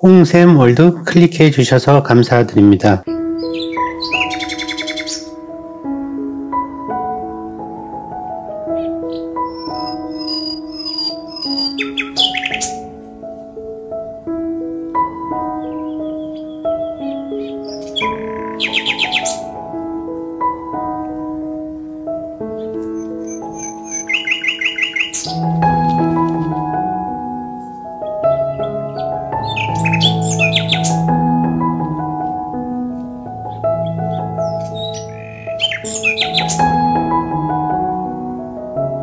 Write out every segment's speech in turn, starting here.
홍샘 월드 클릭해 주셔서 감사드립니다.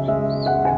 Música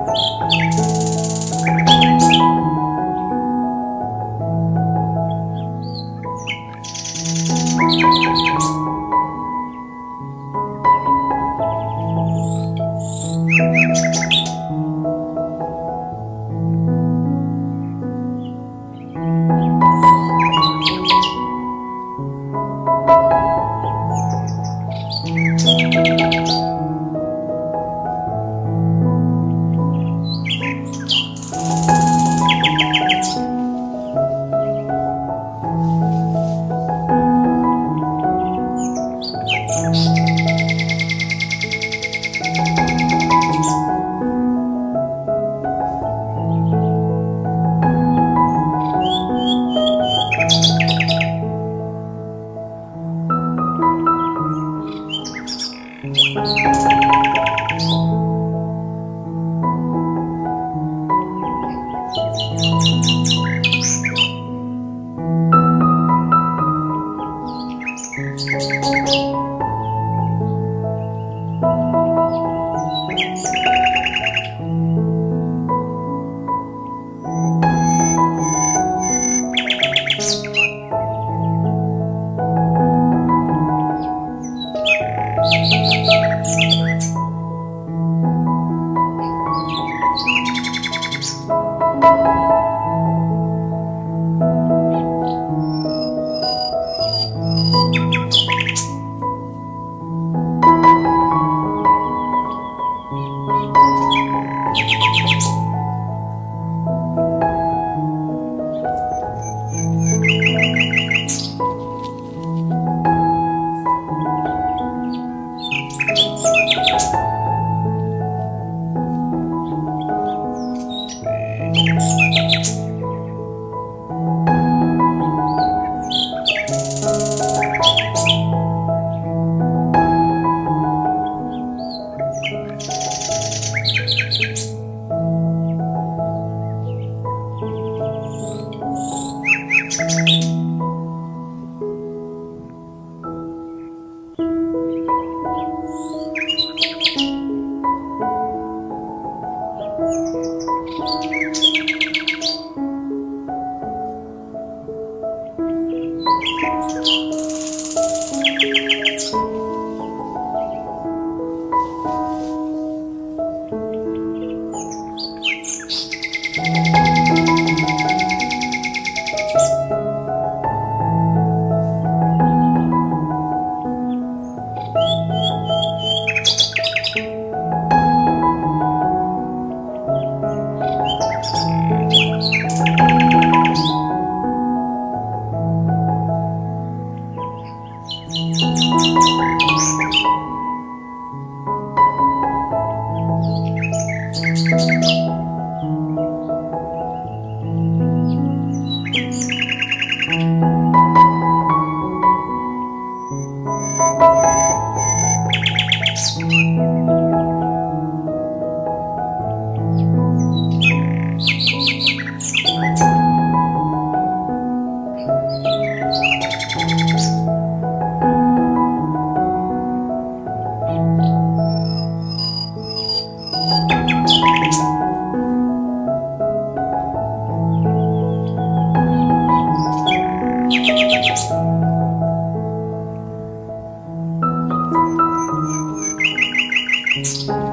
podcast.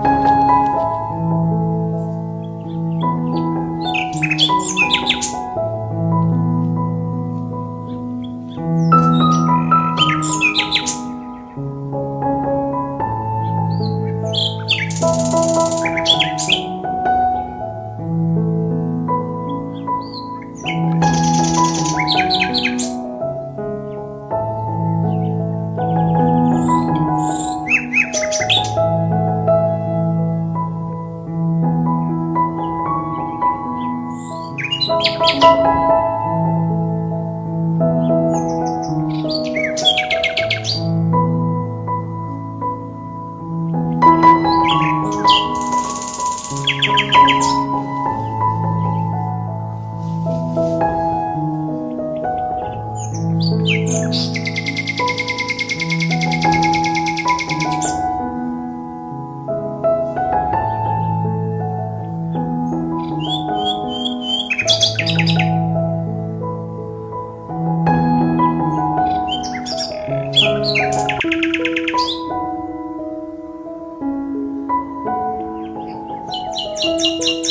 Thank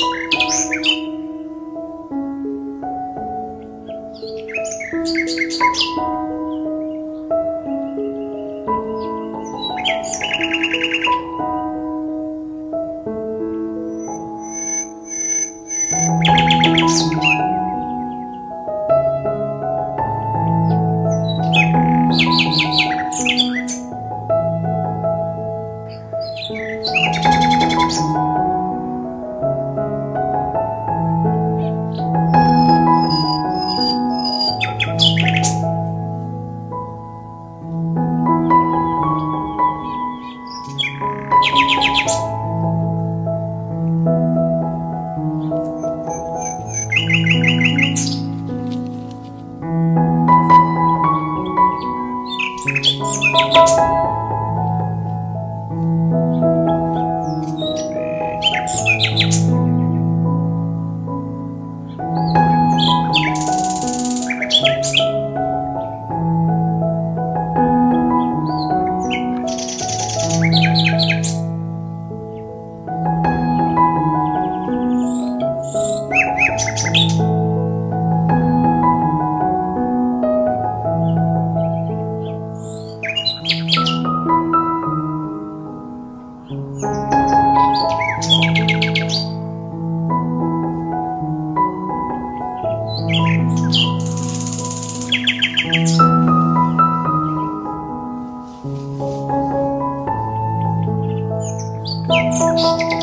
podcast.